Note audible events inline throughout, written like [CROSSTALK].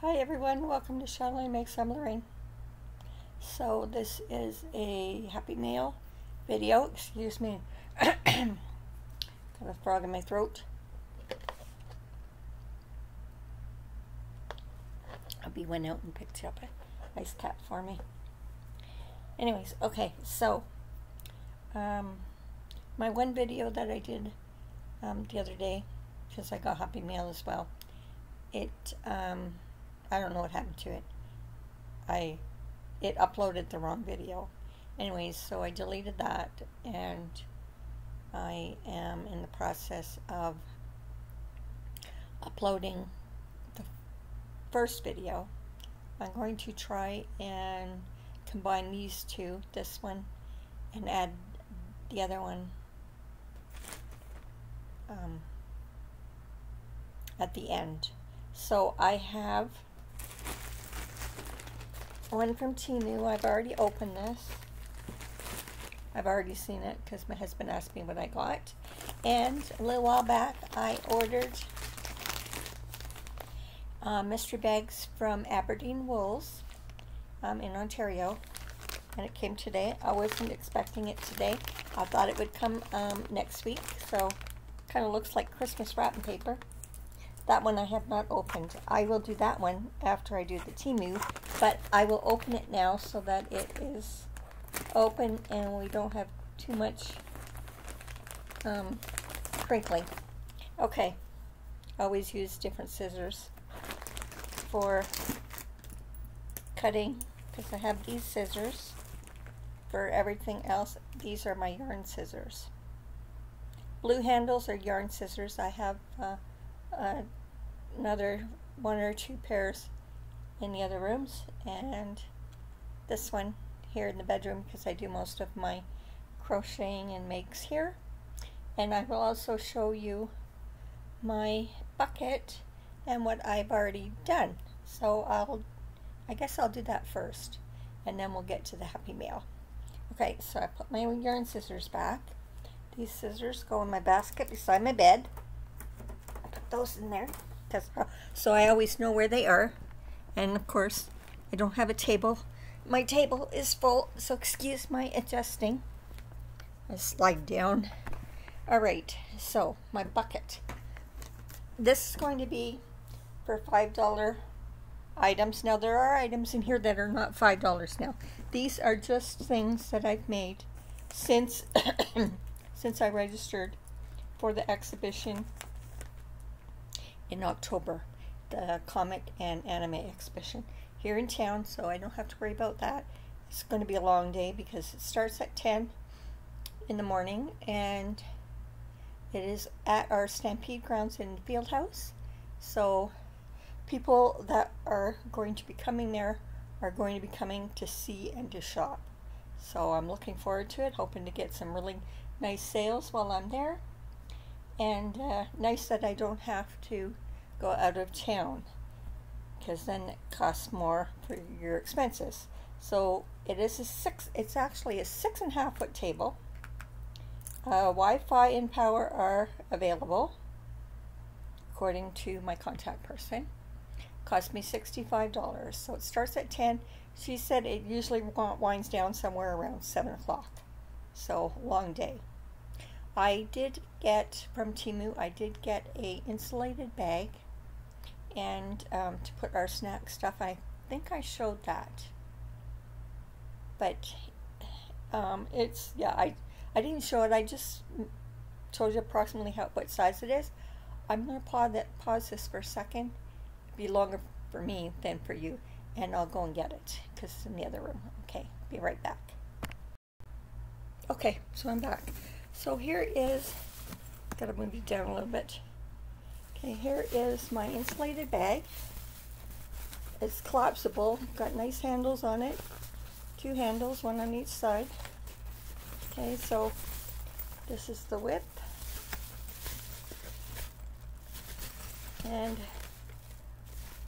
Hi everyone, welcome to Chatelain Makes Some Lorraine. So this is a Happy Mail video, excuse me, got a frog in my throat. Hubby went out and picked up a nice cat for me. Anyways, okay, so um, my one video that I did um, the other day, because I got Happy Mail as well, it um, I don't know what happened to it. I it uploaded the wrong video. Anyways, so I deleted that and I am in the process of uploading the first video. I'm going to try and combine these two, this one, and add the other one um, at the end. So I have one from Temu. I've already opened this. I've already seen it because my husband asked me what I got. And a little while back, I ordered uh, mystery bags from Aberdeen Wools um, in Ontario. And it came today. I wasn't expecting it today. I thought it would come um, next week. So kind of looks like Christmas wrapping paper. That one I have not opened. I will do that one after I do the Temu, but I will open it now so that it is open and we don't have too much um, crinkling. Okay, always use different scissors for cutting because I have these scissors for everything else. These are my yarn scissors. Blue handles are yarn scissors. I have uh, uh, another one or two pairs in the other rooms and this one here in the bedroom because I do most of my crocheting and makes here. And I will also show you my bucket and what I've already done. So I'll I guess I'll do that first and then we'll get to the happy mail. Okay so I put my yarn scissors back. These scissors go in my basket beside my bed. I put those in there uh, so I always know where they are. And of course, I don't have a table. My table is full, so excuse my adjusting. I slide down. All right, so my bucket. This is going to be for $5 items. Now, there are items in here that are not $5 now. These are just things that I've made since, [COUGHS] since I registered for the exhibition in October, the comic and anime exhibition here in town, so I don't have to worry about that. It's going to be a long day because it starts at 10 in the morning and it is at our Stampede grounds in Fieldhouse. So people that are going to be coming there are going to be coming to see and to shop. So I'm looking forward to it, hoping to get some really nice sales while I'm there and uh, nice that I don't have to go out of town because then it costs more for your expenses. So it is a six, it's actually a six and a half foot table. Uh, Wi-Fi and power are available according to my contact person. Cost me $65. So it starts at 10. She said it usually winds down somewhere around 7 o'clock. So long day. I did get from Temu, I did get a insulated bag and um, to put our snack stuff. I think I showed that. But um, it's, yeah, I, I didn't show it. I just told you approximately how what size it is. I'm going to pause, that, pause this for a second. It'll be longer for me than for you. And I'll go and get it because it's in the other room. Okay, be right back. Okay, so I'm back. So here is, gotta move you down a little bit. Okay, here is my insulated bag. It's collapsible, got nice handles on it. Two handles, one on each side. Okay, so this is the width. And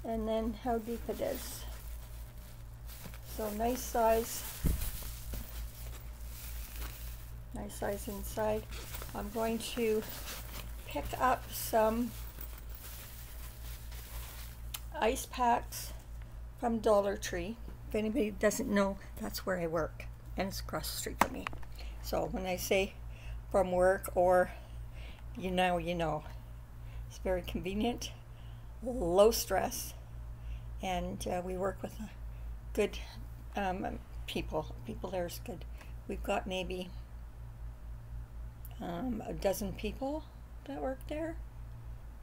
and then how deep it is. So nice size nice size inside. I'm going to pick up some ice packs from Dollar Tree. If anybody doesn't know, that's where I work, and it's across the street from me. So when I say from work or you know, you know, it's very convenient, low stress, and uh, we work with good um, people. People there is good. We've got maybe um, a dozen people that work there.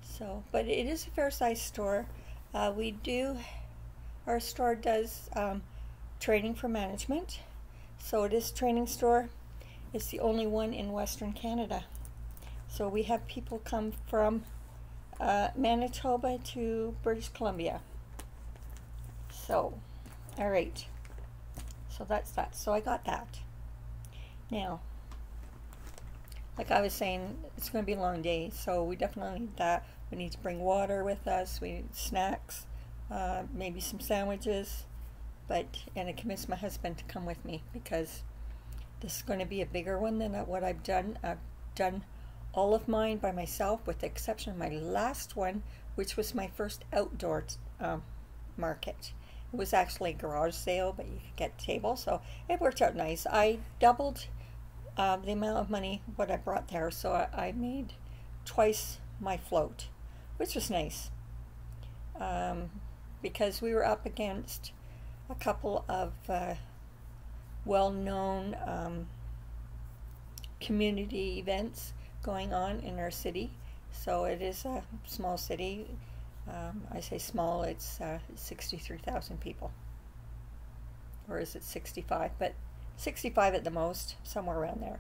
So, but it is a fair sized store. Uh, we do, our store does um, training for management. So it is training store. It's the only one in Western Canada. So we have people come from uh, Manitoba to British Columbia. So, all right. So that's that. So I got that. Now, like I was saying, it's going to be a long day, so we definitely need that. We need to bring water with us. We need snacks, uh, maybe some sandwiches, but and I convinced my husband to come with me because this is going to be a bigger one than what I've done. I've done all of mine by myself, with the exception of my last one, which was my first outdoor um, market. It was actually a garage sale, but you could get tables, so it worked out nice. I doubled uh, the amount of money what I brought there, so I, I made twice my float, which was nice um, because we were up against a couple of uh, well-known um, community events going on in our city. So it is a small city. Um, I say small, it's uh, 63,000 people. Or is it 65? But 65 at the most, somewhere around there.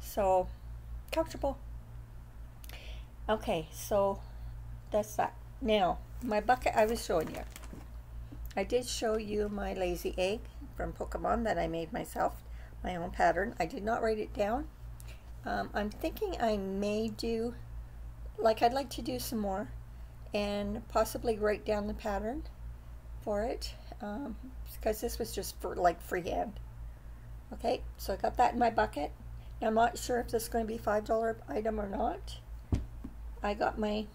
So, comfortable. Okay, so that's that. Now, my bucket I was showing you. I did show you my lazy egg from Pokemon that I made myself, my own pattern. I did not write it down. Um, I'm thinking I may do, like I'd like to do some more and possibly write down the pattern for it um, because this was just for like freehand. Okay, so I got that in my bucket. Now, I'm not sure if this is going to be $5 item or not. I got my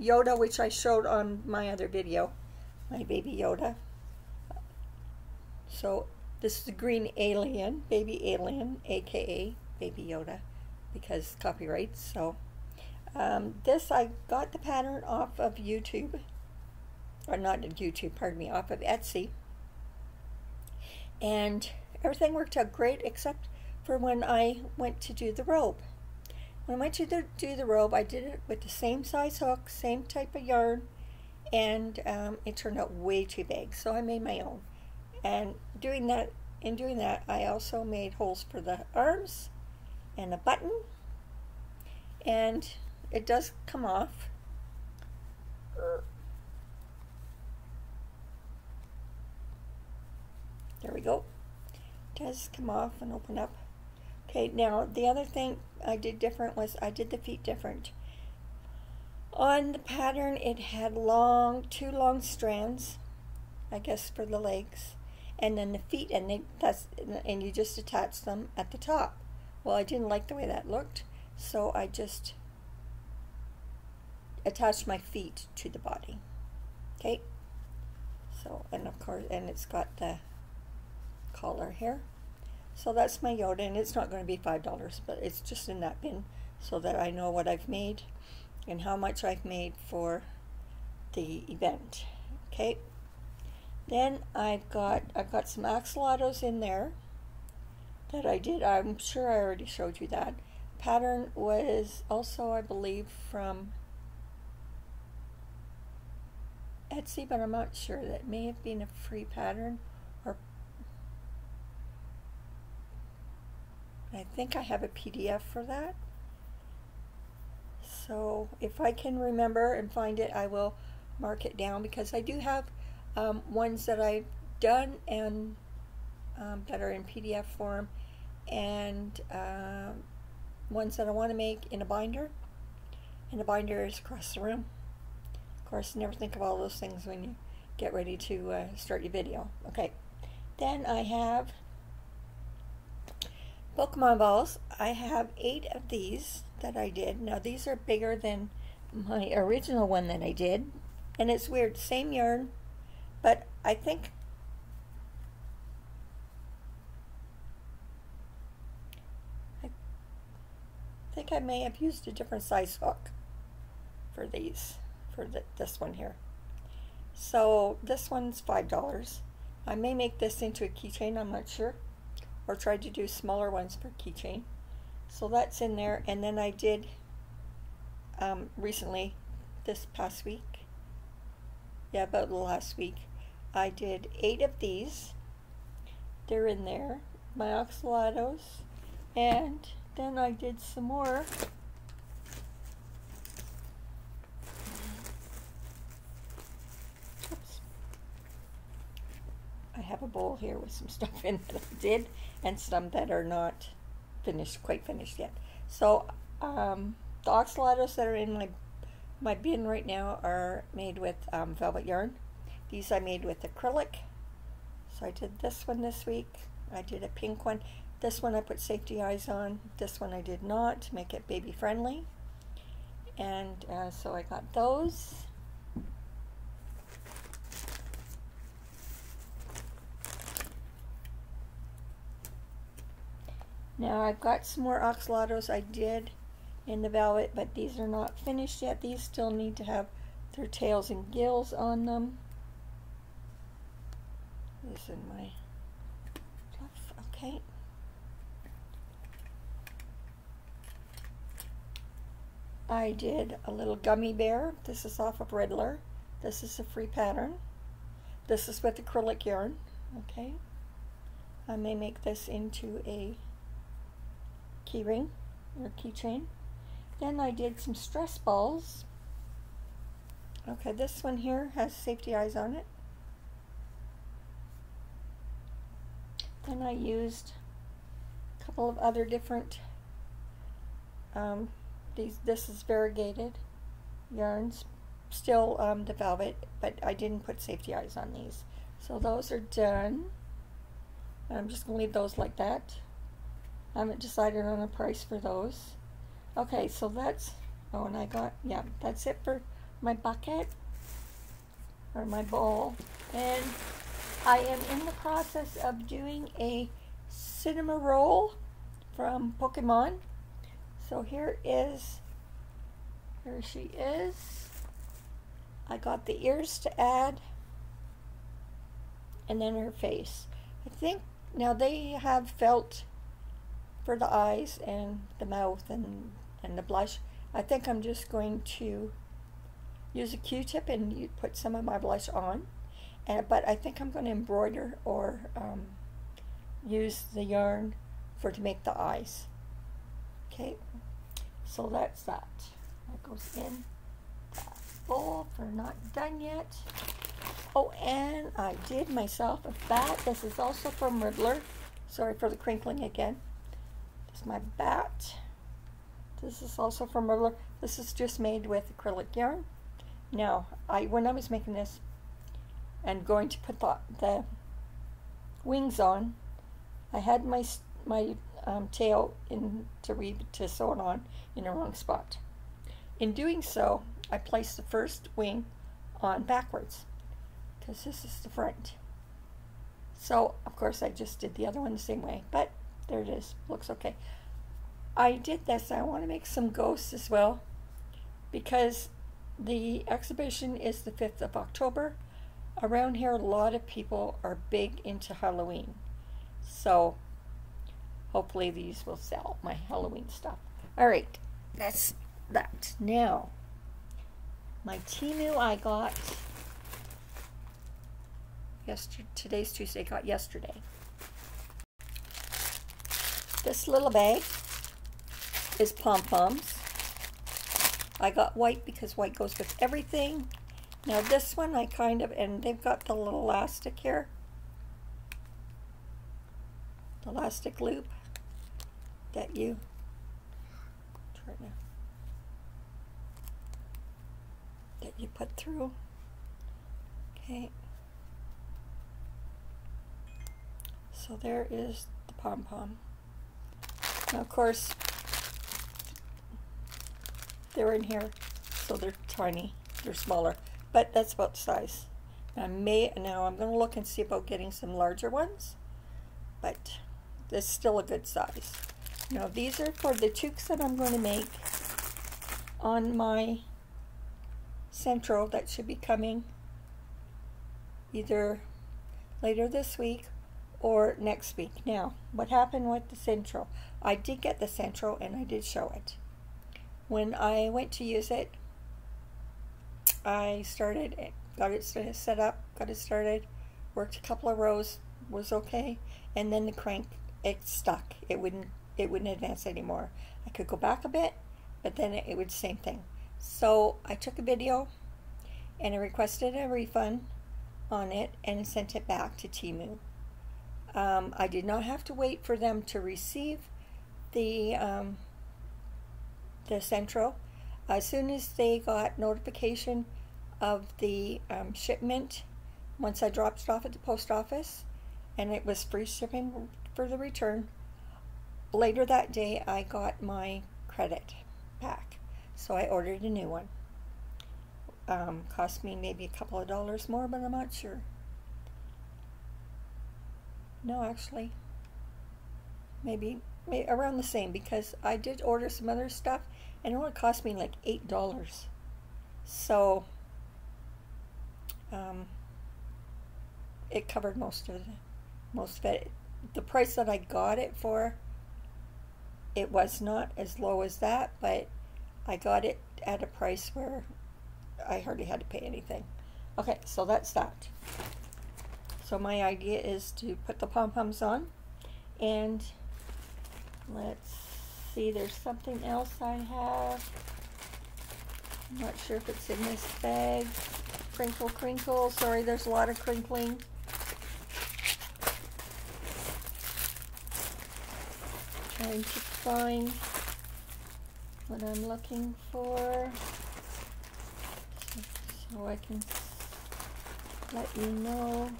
Yoda, which I showed on my other video, my baby Yoda. So this is the green alien, baby alien, aka baby Yoda, because copyrights. So um, this, I got the pattern off of YouTube, or not YouTube, pardon me, off of Etsy. And everything worked out great except for when I went to do the robe. When I went to the, do the robe, I did it with the same size hook, same type of yarn, and um, it turned out way too big, so I made my own. And doing that, in doing that, I also made holes for the arms and a button, and it does come off. There we go It does come off and open up. Okay, now the other thing I did different was I did the feet different. On the pattern, it had long, two long strands, I guess for the legs, and then the feet, and they, that's, and you just attach them at the top. Well, I didn't like the way that looked, so I just attached my feet to the body. Okay, so and of course, and it's got the collar here. So that's my Yoda, and it's not going to be $5, but it's just in that bin so that I know what I've made and how much I've made for the event. Okay. Then I've got I've got some axolotls in there that I did. I'm sure I already showed you that. Pattern was also, I believe, from Etsy, but I'm not sure. That may have been a free pattern I think I have a PDF for that. So if I can remember and find it, I will mark it down because I do have um, ones that I've done and um, that are in PDF form and uh, ones that I want to make in a binder. And the binder is across the room. Of course, never think of all those things when you get ready to uh, start your video. Okay, then I have Pokemon balls. I have eight of these that I did. Now these are bigger than my [LAUGHS] original one that I did. And it's weird, same yarn, but I think I think I may have used a different size hook for these, for the, this one here. So this one's $5. I may make this into a keychain, I'm not sure. Or tried to do smaller ones for keychain. So that's in there. And then I did um, recently, this past week, yeah, about last week, I did eight of these. They're in there, my axolotls. And then I did some more have a bowl here with some stuff in that I did and some that are not finished, quite finished yet. So um, the axolotls that are in my my bin right now are made with um, velvet yarn. These I made with acrylic. So I did this one this week. I did a pink one. This one I put safety eyes on. This one I did not to make it baby friendly. And uh, so I got those. Now I've got some more axolotls I did in the velvet, but these are not finished yet. These still need to have their tails and gills on them. This in my fluff, okay. I did a little gummy bear. This is off of Ribblr. This is a free pattern. This is with acrylic yarn, okay. I may make this into a keyring or keychain. Then I did some stress balls. Okay, this one here has safety eyes on it. Then I used a couple of other different, um, these, this is variegated yarns, still um, the velvet, but I didn't put safety eyes on these. So those are done. I'm just going to leave those like that. I haven't decided on a price for those. Okay, so that's, oh, and I got, yeah, that's it for my bucket, or my bowl. And I am in the process of doing a Cinnamoroll from Pokemon. So here is, here she is. I got the ears to add, and then her face. I think, now they have felt for the eyes and the mouth and, and the blush, I think I'm just going to use a Q-tip and put some of my blush on. And, but I think I'm going to embroider or um, use the yarn for to make the eyes. Okay, so that's that. That goes in that bowl for not done yet. Oh, and I did myself a bat. This is also from Ribblr. Sorry for the crinkling again my bat. This is also from Ribblr. This is just made with acrylic yarn. Now, I when I was making this and going to put the, the wings on, I had my my um, tail in to read to sew it on in the wrong spot. In doing so, I placed the first wing on backwards because this is the front. So, of course, I just did the other one the same way, but there it is. Looks okay. I did this. I want to make some ghosts as well because the exhibition is the 5th of October. Around here, a lot of people are big into Halloween. So hopefully these will sell my Halloween stuff. All right, that's that. Now, my Temu I got yesterday. Today's Tuesday. Got yesterday this little bag is pom-poms. I got white because white goes with everything. Now this one I kind of, and they've got the little elastic here. The elastic loop that you, that you put through. Okay. So there is the pom-pom. Now, of course, they're in here, so they're tiny. They're smaller. but that's about the size. I may now I'm going to look and see about getting some larger ones, but this is still a good size. Now these are for the toques that I'm going to make on my Sentro that should be coming either later this week or next week. Now, what happened with the Sentro? I did get the Sentro and I did show it. When I went to use it, I started, got it set up, got it started, worked a couple of rows, was okay, and then the crank, it stuck. It wouldn't, it wouldn't advance anymore. I could go back a bit, but then it, it would same thing. So I took a video and I requested a refund on it and sent it back to Temu. Um, I did not have to wait for them to receive the um, the Sentro. As soon as they got notification of the um, shipment, once I dropped it off at the post office, and it was free shipping for the return. Later that day, I got my credit back, so I ordered a new one. Um, cost me maybe a couple of dollars more, but I'm not sure. No, actually, maybe, maybe around the same because I did order some other stuff and it only cost me like eight dollars. So um, it covered most of the most of it. The price that I got it for, it was not as low as that, but I got it at a price where I hardly had to pay anything. Okay, so that's that. So my idea is to put the pom-poms on and let's see, there's something else I have. I'm not sure if it's in this bag. Crinkle, crinkle. Sorry, there's a lot of crinkling. Trying to find what I'm looking for so I can let you know.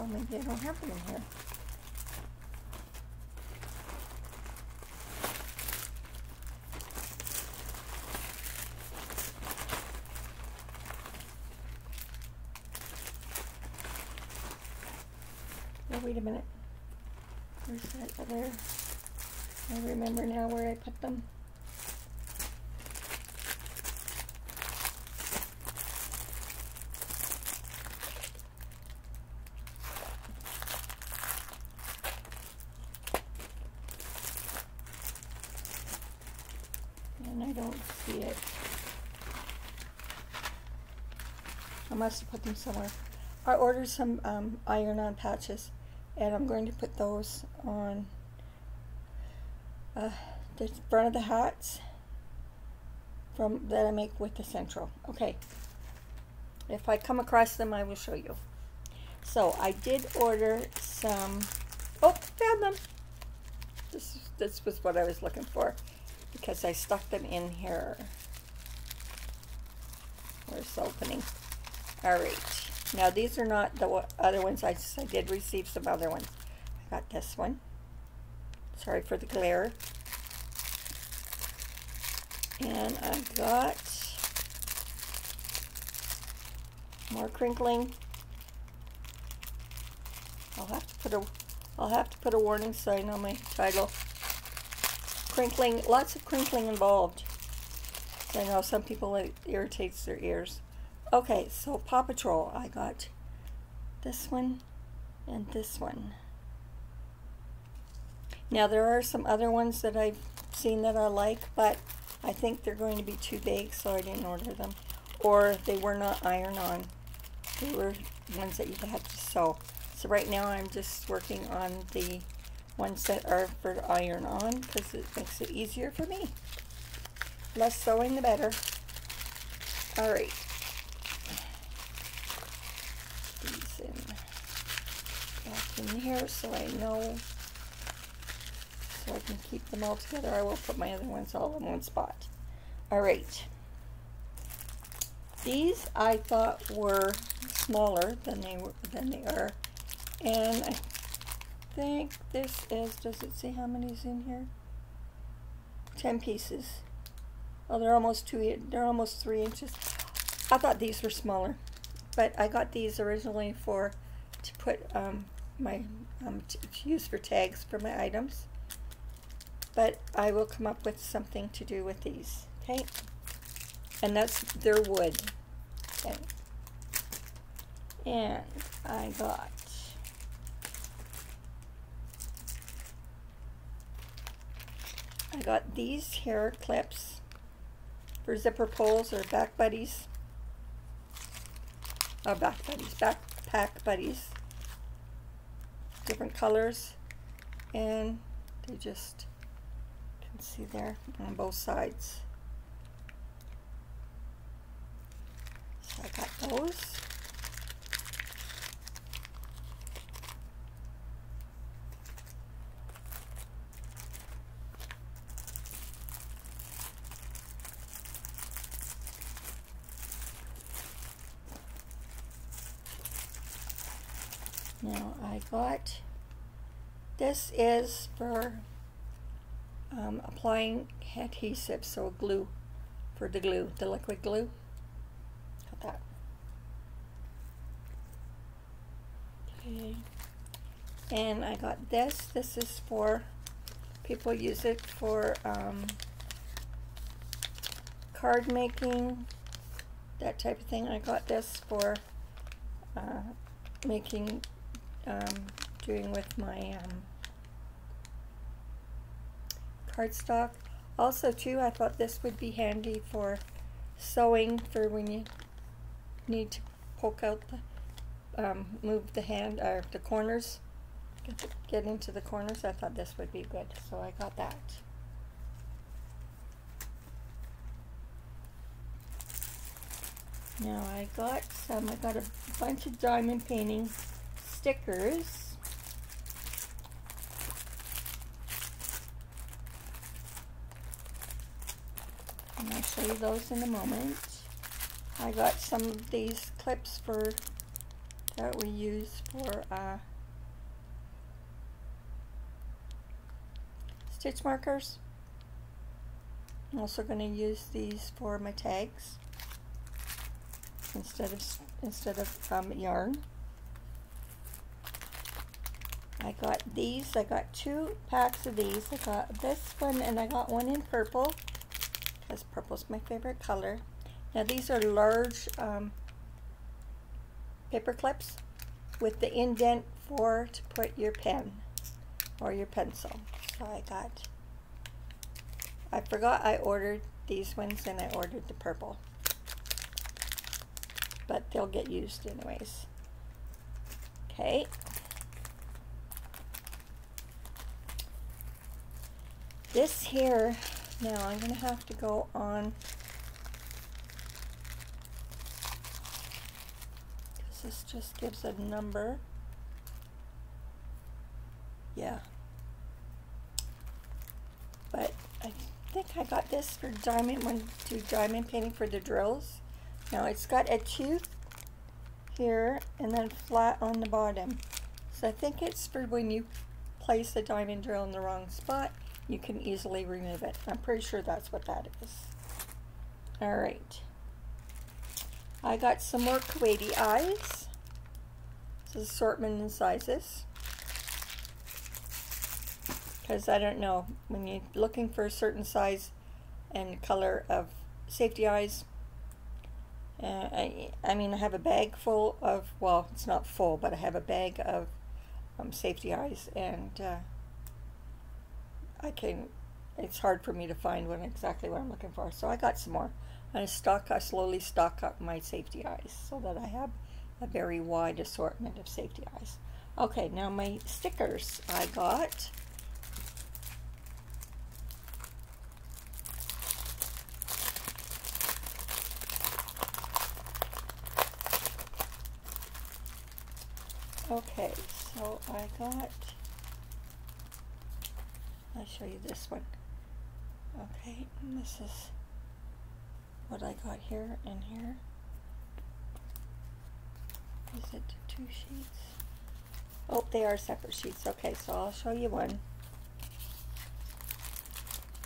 Oh, maybe I don't have them in here. Oh, wait a minute. Where's that other? I remember now where I put them. Must have put them somewhere. I ordered some um, iron-on patches, and I'm going to put those on uh, the front of the hats from that I make with the Sentro. Okay. If I come across them, I will show you. So I did order some. Oh, found them. This this was what I was looking for because I stuck them in here. Where's the opening? All right. Now these are not the other ones. I, I did receive some other ones. I got this one. Sorry for the glare. And I got more crinkling. I'll have to put a I'll have to put a warning sign on my title. Crinkling, lots of crinkling involved. I know some people it irritates their ears. Okay, so Paw Patrol, I got this one and this one. Now there are some other ones that I've seen that I like, but I think they're going to be too big, so I didn't order them. Or they were not iron-on. They were ones that you had to sew. So right now I'm just working on the ones that are for iron-on because it makes it easier for me. Less sewing, the better. All right. These in here so I know, so I can keep them all together. I will put my other ones all in one spot. All right. These I thought were smaller than they were than they are, and I think this is. Does it say how many's in here? Ten pieces. Oh, they're almost two, they're almost three inches. I thought these were smaller, but I got these originally for, to put um, my, um, to, to use for tags for my items. But I will come up with something to do with these, okay? And that's, their wood, okay? And I got I got these hair clips for zipper pulls or back buddies. Oh, back buddies, backpack buddies. Different colors. And they just, you can see there on both sides. So I got those. Now I got, this is for um, applying adhesive, so glue, for the glue, the liquid glue. Got that. Okay. And I got this, this is for, people use it for um, card making, that type of thing. I got this for uh, making um, doing with my um, cardstock. Also too, I thought this would be handy for sewing for when you need to poke out the, um, move the hand, or the corners, get, get into the corners. I thought this would be good, so I got that. Now I got some, I got a bunch of diamond painting stickers. And I'll show you those in a moment. I got some of these clips for that we use for uh, stitch markers. I'm also going to use these for my tags instead of instead of um, yarn. I got these. I got two packs of these. I got this one and I got one in purple because purple's my favorite color. Now these are large um, paper clips with the indent for to put your pen or your pencil. So I got, I forgot I ordered these ones and I ordered the purple. But they'll get used anyways. Okay, This here, now I'm going to have to go on, because this just gives a number. Yeah. But I think I got this for diamond, when do diamond painting for the drills. Now it's got a tooth here and then flat on the bottom. So I think it's for when you place the diamond drill in the wrong spot you can easily remove it. I'm pretty sure that's what that is. All right. I got some more Kuwaiti eyes. This is assortment and sizes. Because I don't know, when you're looking for a certain size and color of safety eyes, uh, I, I mean, I have a bag full of, well, it's not full, but I have a bag of um, safety eyes, and uh, I can, it's hard for me to find exactly what I'm looking for. So I got some more. I stock, I slowly stock up my safety eyes so that I have a very wide assortment of safety eyes. Okay, now my stickers I got. Okay, so I got I'll show you this one. Okay, this is what I got here and here. Is it two sheets? Oh, they are separate sheets. Okay, so I'll show you one.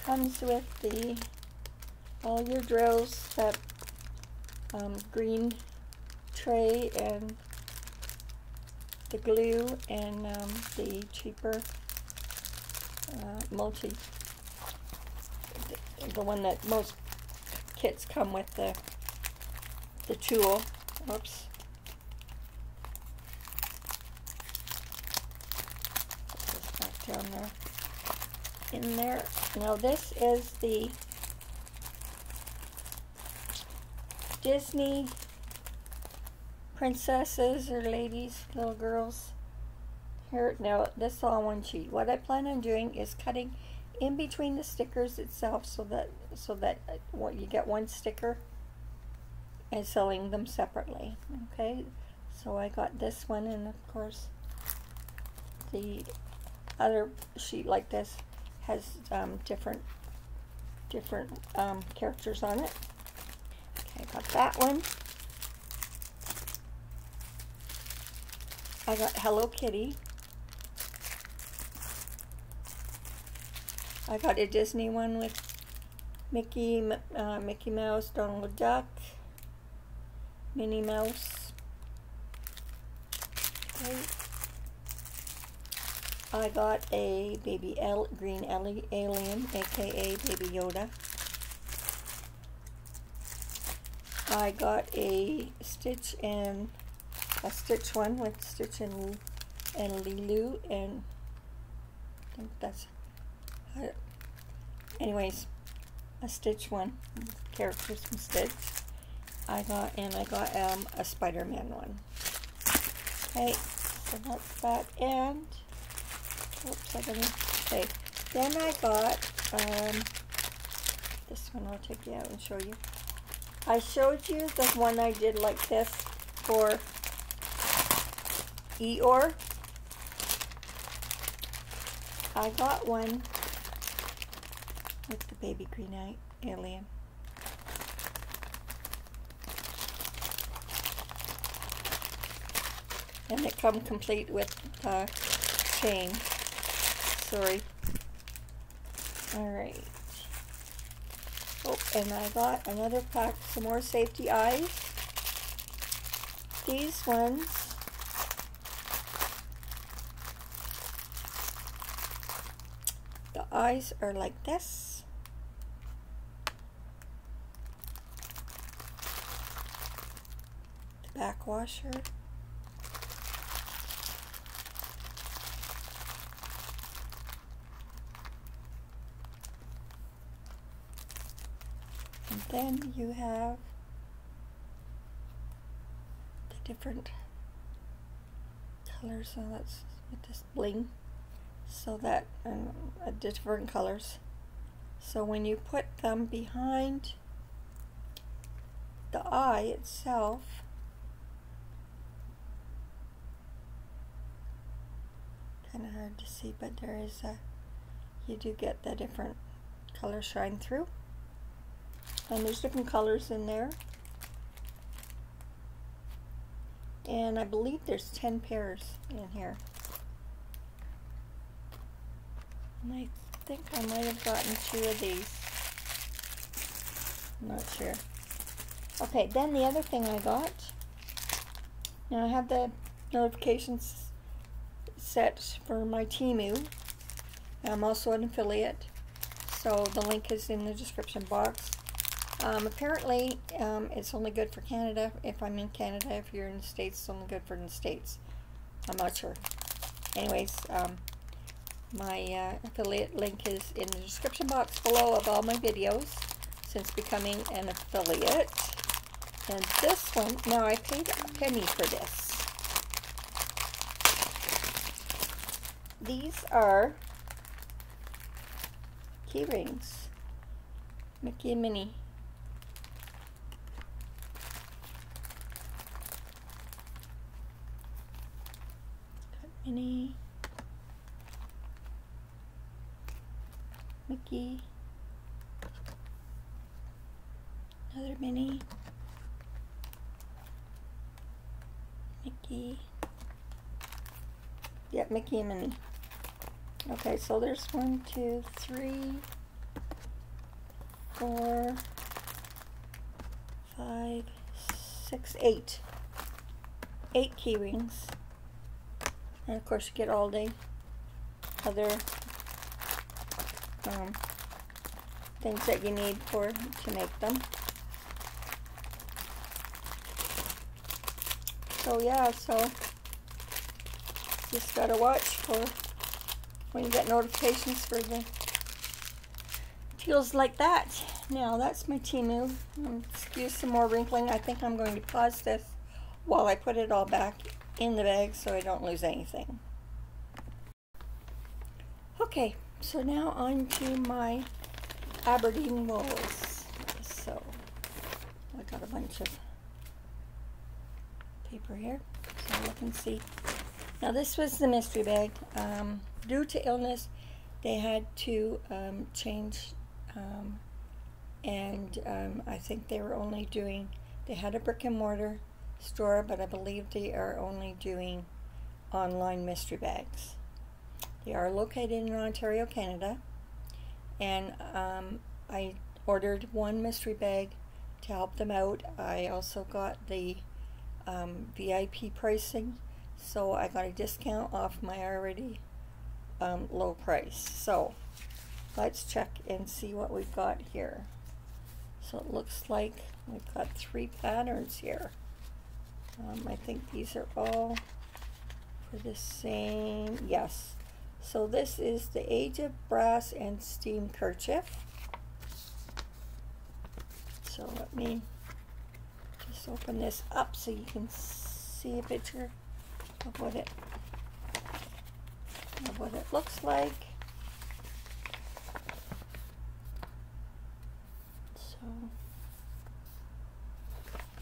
Comes with the all your drills, that um, green tray and the glue and um, the cheaper uh, multi, the, one that most kits come with the the tool. Oops. Back down there. In there. Now this is the Disney princesses or ladies, little girls. Here, now this is all one sheet. What I plan on doing is cutting in between the stickers itself so that so that uh, you get one sticker and selling them separately. Okay, so I got this one and of course the other sheet like this has um, different different um, characters on it. Okay, I got that one. I got Hello Kitty. I got a Disney one with Mickey, uh, Mickey Mouse, Donald Duck, Minnie Mouse. Okay. I got a baby L green alien, aka Baby Yoda. I got a Stitch and a Stitch one with Stitch and and Lilo and I think that's anyways a Stitch one characters from Stitch. I got and I got um, a Spider-Man one. Okay so that's that and oops I didn't okay. Then I got um, this one I'll take you out and show you. I showed you the one I did like this for Eeyore. I got one with the baby green eye alien. And it come complete with uh, chain. Sorry. Alright. Oh, and I got another pack, some more safety eyes. These ones the eyes are like this. back washer. And then you have the different colors. So let's with this bling so that um, uh, different colors. So when you put them behind the eye itself, kind of hard to see, but there is a, you do get the different colors shine through. And there's different colors in there. And I believe there's 10 pairs in here. And I think I might have gotten two of these. I'm not sure. Okay, then the other thing I got, now I have the notifications set for my Temu. I'm also an affiliate, so the link is in the description box. Um, apparently, um, it's only good for Canada. If I'm in Canada, if you're in the States, it's only good for the States. I'm not sure. Anyways, um, my uh, affiliate link is in the description box below of all my videos since becoming an affiliate. And this one, now I paid a penny for this. These are key rings. Mickey and Minnie. Got Minnie. Mickey. Another Minnie. Mickey. Yep, Mickey and Minnie. Okay, so there's one, two, three, four, five, six, eight. Eight key rings. And of course you get all the other um, things that you need for to make them. So yeah, so just gotta watch for when you get notifications for the feels like that. Now that's my Temu. Um, excuse some more wrinkling. I think I'm going to pause this while I put it all back in the bag so I don't lose anything. Okay, so now on to my Aberdeen wools. So I got a bunch of paper here. So look and see. Now this was the mystery bag. Um, due to illness, they had to um, change, um, and um, I think they were only doing. They had a brick and mortar store, but I believe they are only doing online mystery bags. They are located in Ontario, Canada, and um, I ordered one mystery bag to help them out. I also got the um, VIP pricing, so I got a discount off my already um, low price. So let's check and see what we've got here. So it looks like we've got three patterns here. Um, I think these are all for the same, yes. So this is the Age of Brass and Steam Kerchief. So let me just open this up so you can see a picture of what it of what it looks like. So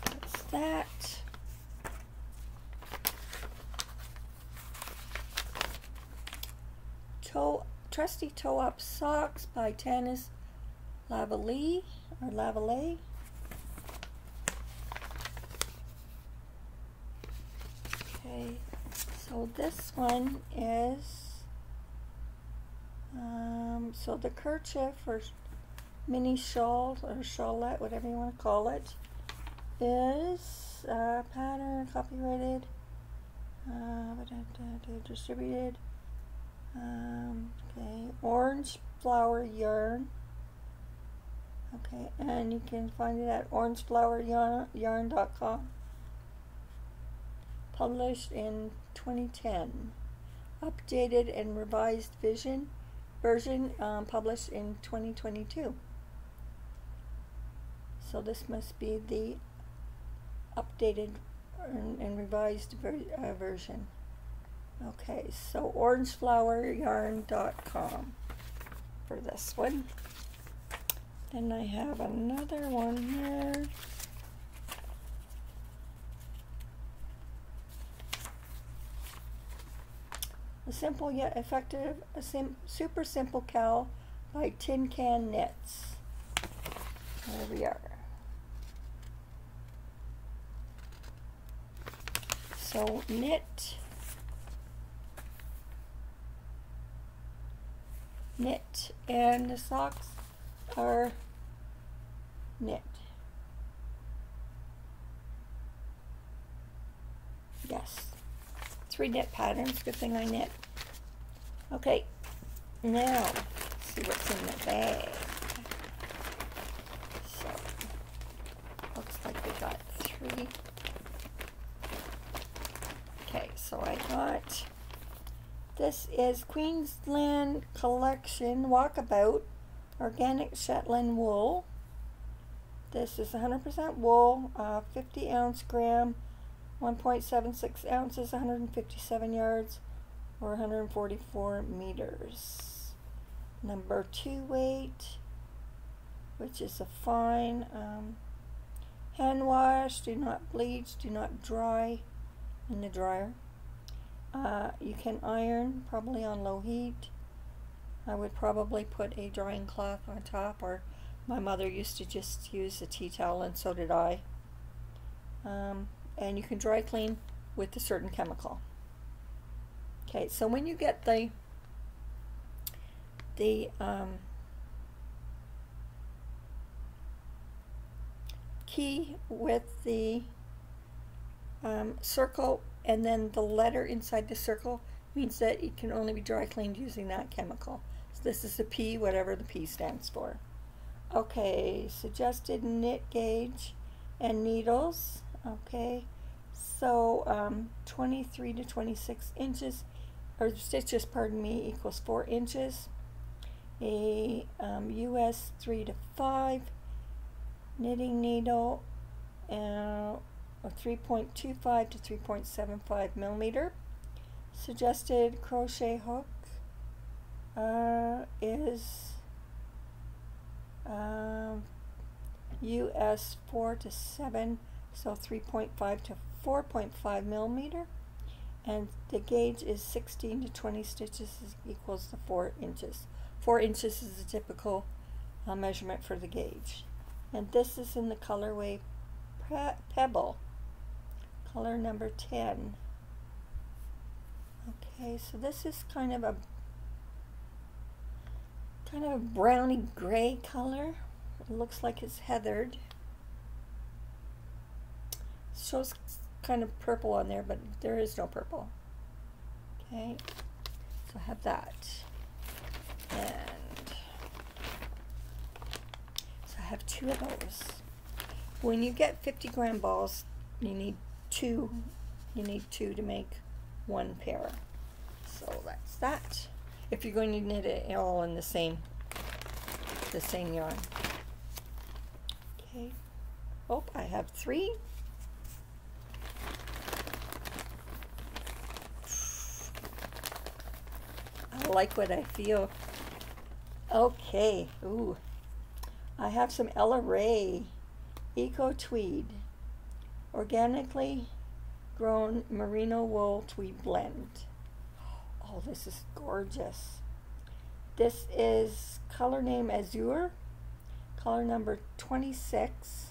that's that. Toe, Trusty Toe Up Socks by Tanis Lavalley or Lavalley. Okay, so this one is, um, so the kerchief or mini shawl or shawlette, whatever you want to call it, is uh, pattern copyrighted, uh, distributed um, okay, orange flower yarn. Okay, and you can find it at orangefloweryarn.com. Published in 2010. Updated and revised vision version um, published in 2022. So this must be the updated and, revised ver uh, version. Okay, so orangefloweryarn.com for this one. Then I have another one here. A simple yet effective, a sim super simple cowl by Tin Can Knits. There we are. So knit knit and the socks are knit. Yes, three knit patterns, good thing I knit. Okay, now see what's in the bag. So, looks like we got three. Okay, so I got this is Queensland Collection Walkabout Organic Shetland Wool. This is 100% wool, uh, 50 ounce gram, 1.76 ounces, 157 yards, or 144 meters. Number two weight, which is a fine um, hand wash. Do not bleach, do not dry in the dryer. Uh, you can iron probably on low heat. I would probably put a drying cloth on top or my mother used to just use a tea towel and so did I. Um, and you can dry clean with a certain chemical. Okay, so when you get the the um, key with the um, circle and then the letter inside the circle means that it can only be dry cleaned using that chemical. So this is a P, whatever the P stands for. Okay, suggested knit gauge and needles. Okay, so um, 23 to 26 inches, or stitches, pardon me, equals 4 inches. A um, US 3 to 5 knitting needle, uh, 3.25 to 3.75 millimeter. Suggested crochet hook uh, is um, US 4 to 7, so 3.5 to 4.5 millimeter. And the gauge is 16 to 20 stitches equals to 4 inches. 4 inches is a typical uh, measurement for the gauge. And this is in the colorway Pebble, color number 10. Okay, so this is kind of a kind of a browny gray color. It looks like it's heathered. It shows kind of purple on there, but there is no purple. Okay, so I have that. And so I have two of those. When you get 50 gram balls, you need two. You need two to make one pair. So that's that. If you're going to knit it all in the same, the same yarn. Okay. Oh, I have three. I like what I feel. Okay. Ooh. I have some Ella Rae Eco Tweed. Organically grown merino wool tweed blend. Oh, this is gorgeous. This is color name Azure, color number 26.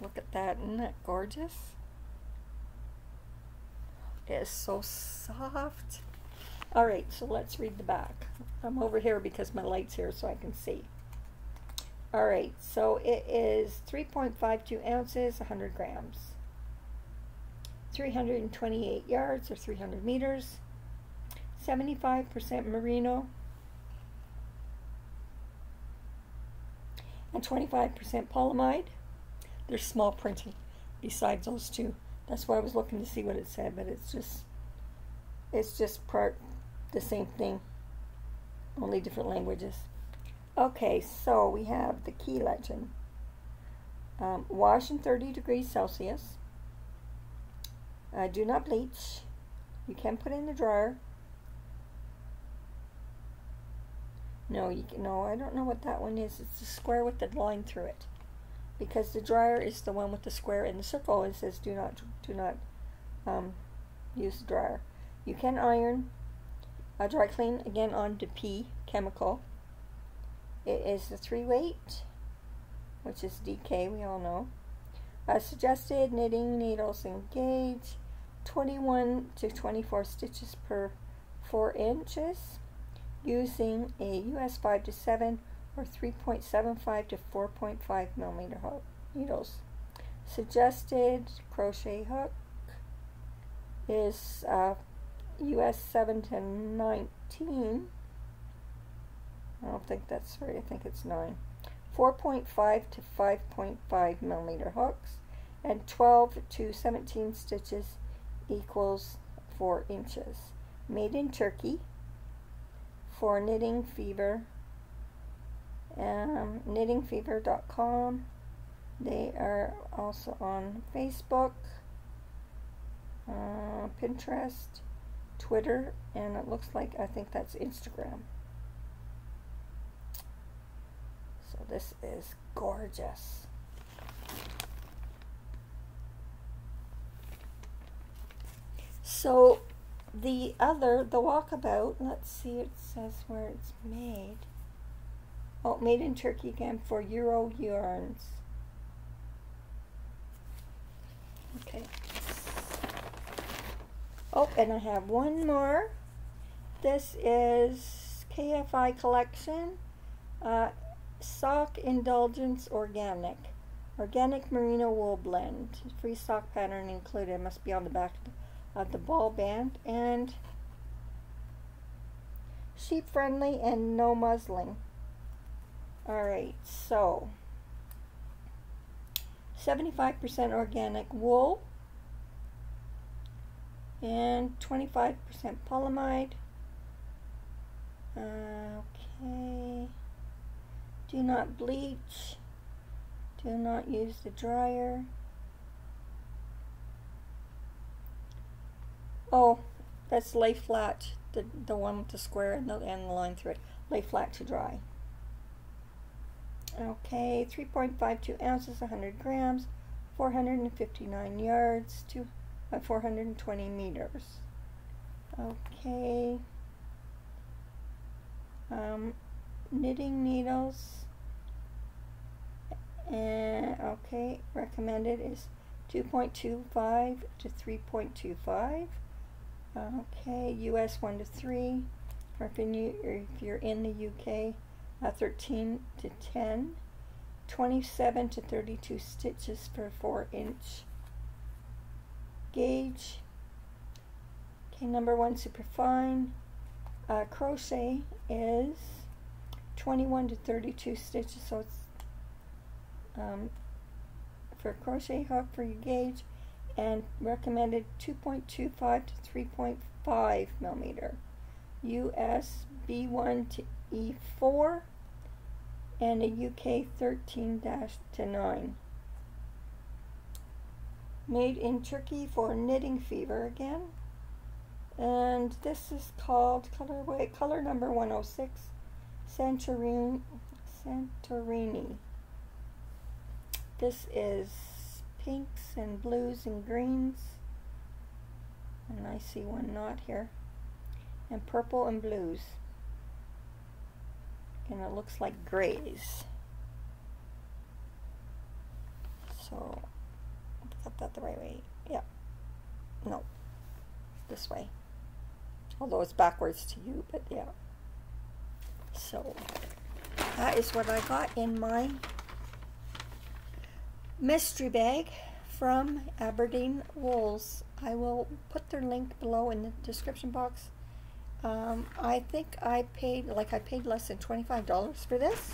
Look at that, isn't that gorgeous? It is so soft. All right, so let's read the back. I'm over here because my light's here so I can see. All right, so it is 3.52 ounces, 100 grams. 328 yards or 300 meters. 75% merino. And 25% polyamide. There's small printing besides those two. That's why I was looking to see what it said, but it's just it's just part the same thing, only different languages. Okay, so we have the key legend. Um, wash in 30 degrees Celsius. Uh, do not bleach. You can put in the dryer. No, you can, no, I don't know what that one is. It's the square with the line through it. Because the dryer is the one with the square in the circle. It says do not do not um, use the dryer. You can iron. Uh, dry clean again on P chemical. It is the three weight, which is DK, we all know. Suggested knitting needles and gauge 21 to 24 stitches per 4 inches using a US 5 to 7 or 3.75 to 4.5 millimeter hook needles. Suggested crochet hook is uh, US 7 to 19 I don't think that's right. I think it's 9. 4.5 to 5.5 millimeter hooks and 12 to 17 stitches equals 4 inches. Made in Turkey for Knitting Fever. Um, knittingfever.com. They are also on Facebook, uh, Pinterest, Twitter, and it looks like I think that's Instagram. So this is gorgeous. So the other, the walkabout, let's see, it says where it's made. Oh, made in Turkey again for Euro Yarns. Okay. Oh, and I have one more. This is KFI Collection. Uh, Sock Indulgence Organic. Organic merino wool blend. Free stock pattern included. It must be on the back of the ball band. And sheep friendly and no mulesing. Alright, so 75% organic wool and 25% polyamide. Okay. Do not bleach. Do not use the dryer. Oh, that's lay flat, the, the one with the square and the, and the line through it. Lay flat to dry. Okay, 3.52 ounces, 100 grams, 459 yards, 200 at 420 meters. Okay. Um, knitting needles. And okay, recommended is 2.25 to 3.25. Okay, US 1 to 3. Or if you're in the UK, uh, 13 to 10. 27 to 32 stitches per 4 inch gauge. Okay, number one, super fine. Uh, crochet is 21 to 32 stitches, so it's um, for crochet hook for your gauge, and recommended 2.25 to 3.5 millimeter. US B1 to E4, and a UK 13 to 9. Made in Turkey for knitting fever again. And this is called colorway color number 106 Santorini Santorini. This is pinks and blues and greens. And I see one knot here. And purple and blues. And it looks like grays. So, that the right way. Yeah. No. This way. Although it's backwards to you, but yeah. So, that is what I got in my mystery bag from Aberdeen Wools. I will put their link below in the description box. Um, I think I paid, like I paid less than $25 for this.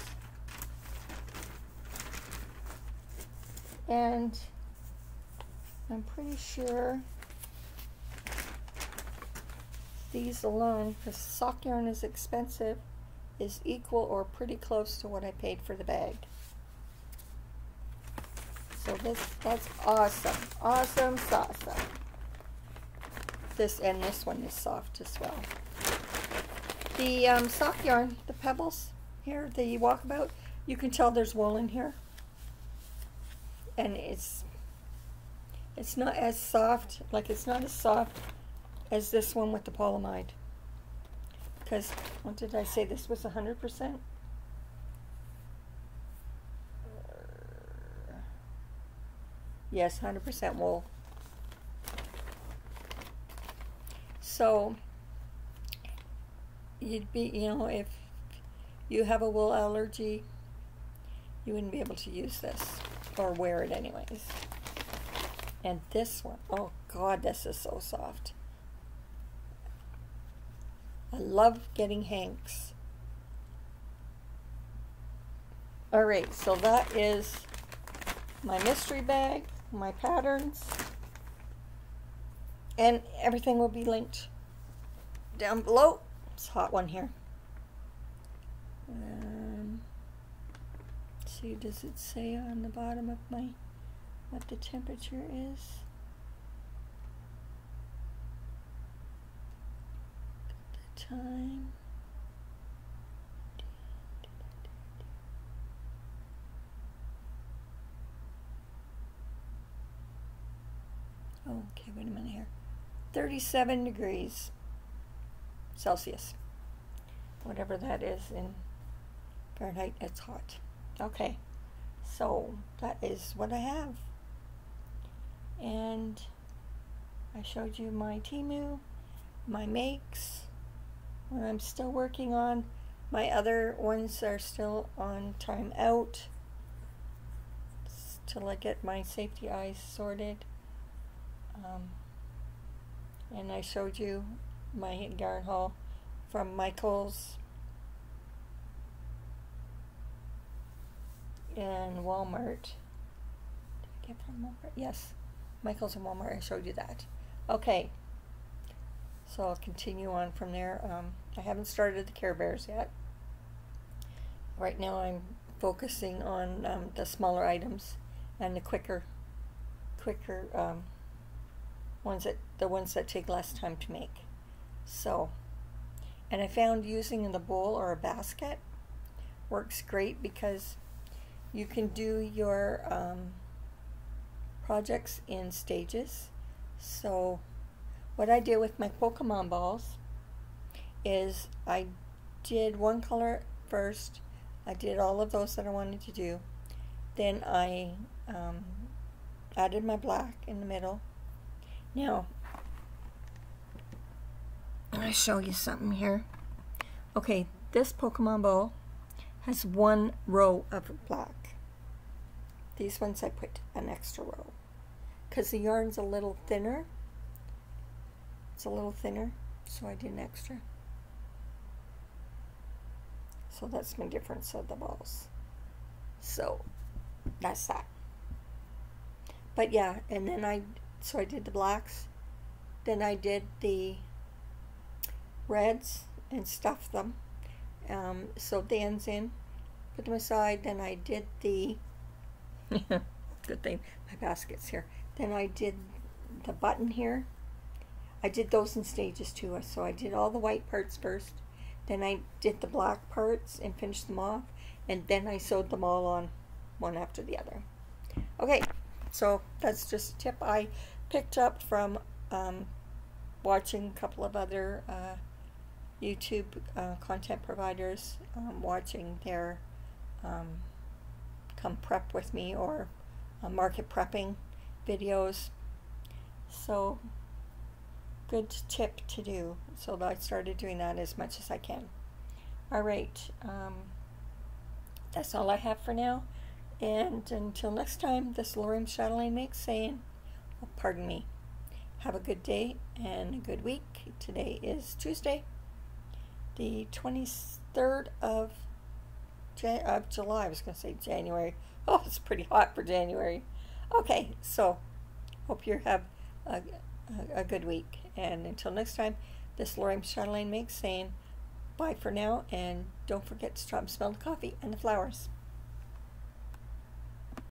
And I'm pretty sure these alone, because sock yarn is expensive, is equal or pretty close to what I paid for the bag. So this, that's awesome. Awesome, awesome. This and this one is soft as well. The um, sock yarn, the pebbles here, the walkabout, you can tell there's wool in here. And it's it's not as soft, like it's not as soft as this one with the polyamide. Because, what did I say, this was 100%? Yes, 100% wool. So, you'd be, you know, if you have a wool allergy, you wouldn't be able to use this, or wear it anyways. And this one, oh God, this is so soft. I love getting hanks. Alright, so that is my mystery bag my patterns, and everything will be linked down below. It's a hot one here. Um, see, does it say on the bottom of my what the temperature is? The time. Oh, okay, wait a minute here. 37 degrees Celsius. Whatever that is in Fahrenheit, it's hot. Okay, so that is what I have. And I showed you my Temu, my makes, what I'm still working on. My other ones are still on time out. till I get my safety eyes sorted. Um, and I showed you my yarn haul from Michael's and Walmart. Did I get from Walmart? Yes, Michael's and Walmart. I showed you that. Okay, so I'll continue on from there. Um, I haven't started the Care Bears yet. Right now I'm focusing on um, the smaller items and the quicker, quicker um, ones that the ones that take less time to make. So, and I found using in the bowl or a basket works great because you can do your um, projects in stages. So, what I did with my Pokemon balls is I did one color first. I did all of those that I wanted to do. Then I um, added my black in the middle. Now, to show you something here. Okay, this Pokemon ball has one row of black. These ones I put an extra row because the yarn's a little thinner. It's a little thinner, so I did an extra. So that's my difference of the balls. So that's that. But yeah, and then I, so I did the blacks. Then I did the reds and stuffed them. Um, sewed the ends in, put them aside. Then I did the, [LAUGHS] good thing, my basket's here. Then I did the button here. I did those in stages too. So I did all the white parts first. Then I did the black parts and finished them off. And then I sewed them all on one after the other. Okay, so that's just a tip I picked up from um, watching a couple of other uh, YouTube uh, content providers, um, watching their um, come prep with me or uh, market prepping videos. So good tip to do. So I started doing that as much as I can. All right, um, that's all I have for now. And until next time, this Lorraine Chatelain makes saying, oh, pardon me, have a good day and a good week. Today is Tuesday, the 23rd of, Jan of July. I was going to say January. [LAUGHS] Oh, it's pretty hot for January. Okay, so hope you have a, a, a good week. And until next time, this Lorraine Chatelain makes saying bye for now. And don't forget to stop and smell the coffee and the flowers.